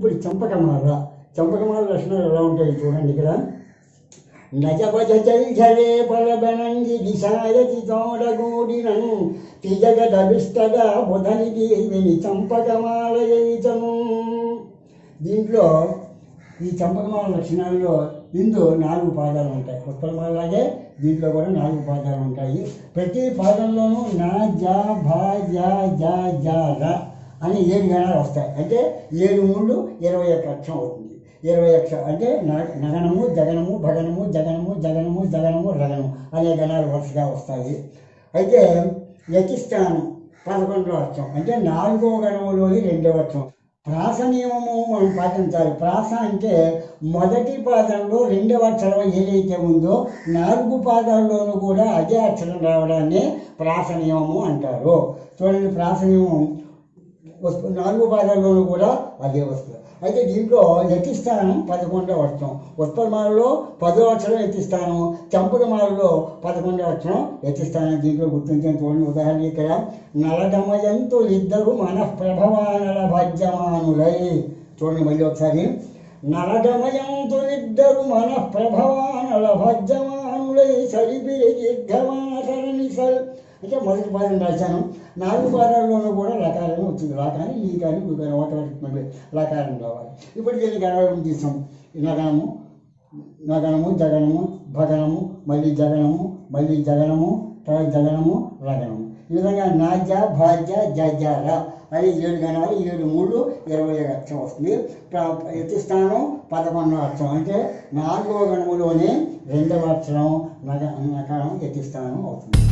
ఇప్పుడు చంపకమాల చంపకమాల లక్షణాలు ఎలా ఉంటాయి చూడండి ఇక్కడ. నజభజ చల్ఝరే పరబనంగి దిశాయతి తోడగూడినను తిజగదభిష్టగా బుధనికి విని చంపకమాలయైతను దీంట్లో ఈ చంపకమాల లక్షణాల్లో ఇందు నాలుగు పాదాలు ఉంటాయి. ఉత్పలమాలలాగే దీంట్లో కూడా నాలుగు పాదాలు ఉంటాయి. ప్రతి పాదంలోనూ నా జా భా జా జా జా ర అని ఏడు గణాలు వస్తాయి? అంటే ఏడు మూడు ఇరవై ఒక్క లక్షం అవుతుంది. ఇరవై అక్ష అంటే న- నగనము జగనము భగనము జగనము జగనము జగనము రగనము అనే గణాలు వరుసగా వస్తాయి. అయితే యతిష్టానం పదకొండవ అక్షరం. అంటే నాలుగో గణములోని రెండవ వర్షం ప్రాస నియమము మనం పాటించాలి. ప్రాస అంటే మొదటి పాదంలో రెండవ అక్షరం ఏదైతే ఉందో నాలుగు పాదాల్లోనూ కూడా అదే అక్షరం రావడాన్ని ప్రాస నియమము అంటారు. చూడండి ప్రాస నియమం వస్తుంది నాలుగు పాదాల్లోనూ కూడా అదే వస్తుంది. అయితే దీంట్లో యతిస్థానం పదకొండవ అక్షరం. ఉత్పలమాలలో పదో అక్షరం యతిస్థానం చంపకమాలలో పదకొండవ అక్షరం యతిస్థానం దీంట్లో గుర్తించిన చూడండి ఉదాహరణ ఇక్కడ నలదమయంతులు ఇద్దరు మన ప్రభవానల భజ్యమానులై చూడండి మళ్ళీ ఒకసారి. నలదమయంతులిద్దరు మన ప్రభవానల భజ్యమానులై సరిపిరి దీర్ఘమాసరణి సల్ అంటే మొదటి పాదం రాశాను. నాలుగు పాదాల్లోనూ కూడా లకారం వచ్చింది. లకాని ఈ కానీ ఈ కానీ ఒకటి లకారం కావాలి ఇప్పుడు దీన్ని గణం తీసాం? నగనము నగనము జగనము భగనము మళ్ళీ జగనము మళ్ళీ జగనము తర్వాత జగనము రగనము. ఈ విధంగా నాజ భాజ జజ ర. అది ఏడు గణాలు ఏడు మూడు ఇరవై ఐదు వస్తుంది. ప్ర- స్థానం పదకొండవ అక్షరం. అంటే నాలుగవ గణములోనే రెండవ అక్షరం నగ నగరం ఎత్తి స్థానం అవుతుంది.